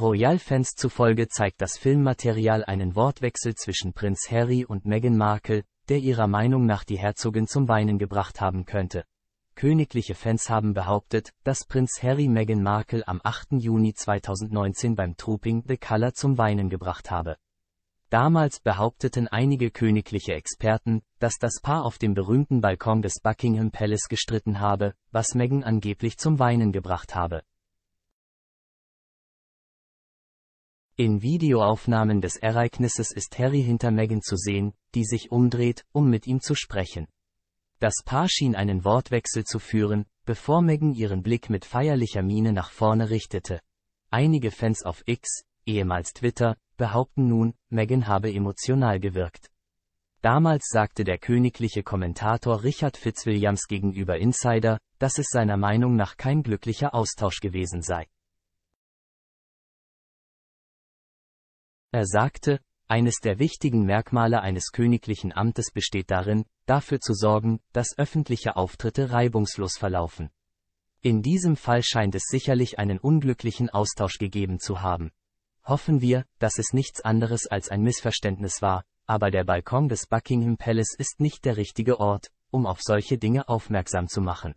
Royal-Fans zufolge zeigt das Filmmaterial einen Wortwechsel zwischen Prinz Harry und Meghan Markle, der ihrer Meinung nach die Herzogin zum Weinen gebracht haben könnte. Königliche Fans haben behauptet, dass Prinz Harry Meghan Markle am 8. Juni 2019 beim Trooping The Color zum Weinen gebracht habe. Damals behaupteten einige königliche Experten, dass das Paar auf dem berühmten Balkon des Buckingham Palace gestritten habe, was Meghan angeblich zum Weinen gebracht habe. In Videoaufnahmen des Ereignisses ist Harry hinter Meghan zu sehen, die sich umdreht, um mit ihm zu sprechen. Das Paar schien einen Wortwechsel zu führen, bevor Meghan ihren Blick mit feierlicher Miene nach vorne richtete. Einige Fans auf X, ehemals Twitter, behaupten nun, Meghan habe emotional gewirkt. Damals sagte der königliche Kommentator Richard Fitzwilliams gegenüber Insider, dass es seiner Meinung nach kein glücklicher Austausch gewesen sei. Er sagte, eines der wichtigen Merkmale eines königlichen Amtes besteht darin, dafür zu sorgen, dass öffentliche Auftritte reibungslos verlaufen. In diesem Fall scheint es sicherlich einen unglücklichen Austausch gegeben zu haben. Hoffen wir, dass es nichts anderes als ein Missverständnis war, aber der Balkon des Buckingham Palace ist nicht der richtige Ort, um auf solche Dinge aufmerksam zu machen.